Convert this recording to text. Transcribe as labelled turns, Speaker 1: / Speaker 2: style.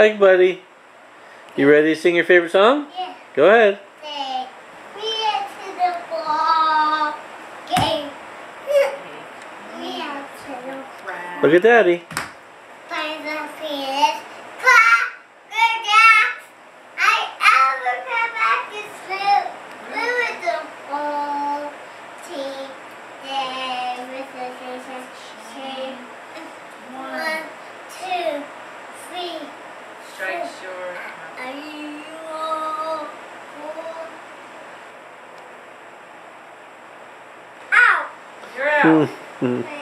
Speaker 1: Hi, buddy. You ready to sing your favorite song?
Speaker 2: Yeah.
Speaker 1: Go ahead.
Speaker 2: Take me to the ball game. Me out to the
Speaker 3: Crab.
Speaker 1: Look at Daddy.
Speaker 3: Strike short.
Speaker 2: Are you all? Ow!
Speaker 3: You're out.
Speaker 1: Hmm, hmm.
Speaker 2: Wait.